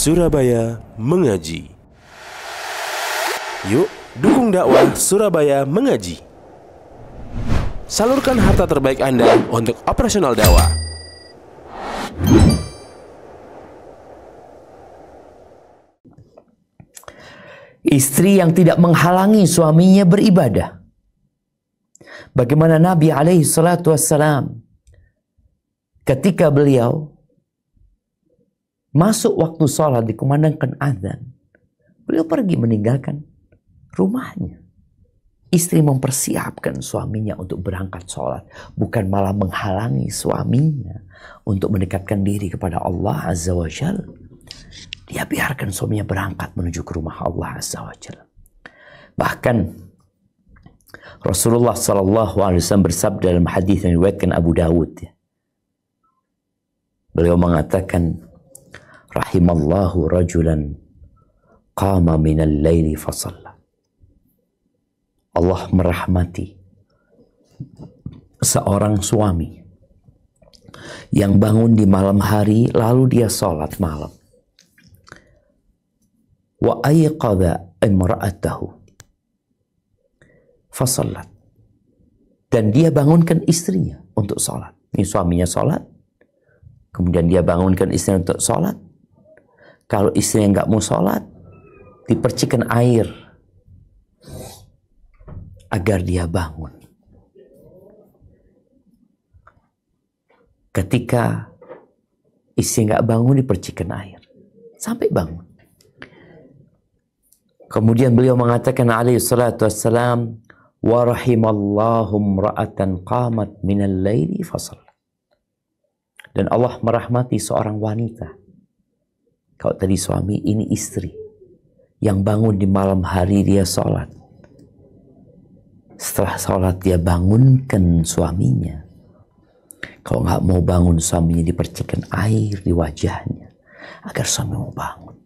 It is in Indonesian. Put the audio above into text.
Surabaya Mengaji. Yuk, dukung dakwah Surabaya Mengaji. Salurkan harta terbaik Anda untuk operasional dakwah. Istri yang tidak menghalangi suaminya beribadah. Bagaimana Nabi alaihi salatu wassalam ketika beliau Masuk waktu sholat dikumandangkan azan. Beliau pergi meninggalkan rumahnya. Istri mempersiapkan suaminya untuk berangkat sholat. Bukan malah menghalangi suaminya untuk mendekatkan diri kepada Allah Azza wa Jal. Dia biarkan suaminya berangkat menuju ke rumah Allah Azza wa Jal. Bahkan Rasulullah Sallallahu Alaihi Wasallam bersabda dalam hadis yang diriwayatkan Abu Dawud. Beliau mengatakan, rahimallahu rajulan qama minal laili fasalla. Allah merahmati seorang suami yang bangun di malam hari lalu dia sholat malam. Wa ayqadha imra'atahu fasallat. Dan dia bangunkan istrinya untuk sholat. Ini suaminya sholat. Kemudian dia bangunkan istrinya untuk sholat kalau istri yang nggak mau sholat, dipercikan air agar dia bangun. Ketika istri nggak bangun, dipercikan air sampai bangun. Kemudian beliau mengatakan alaihi salatu wassalam, qamat minal laili fasal. Dan Allah merahmati seorang wanita kalau tadi suami, ini istri. Yang bangun di malam hari dia sholat. Setelah sholat dia bangunkan suaminya. Kalau nggak mau bangun suaminya dipercikan air di wajahnya. Agar suami mau bangun.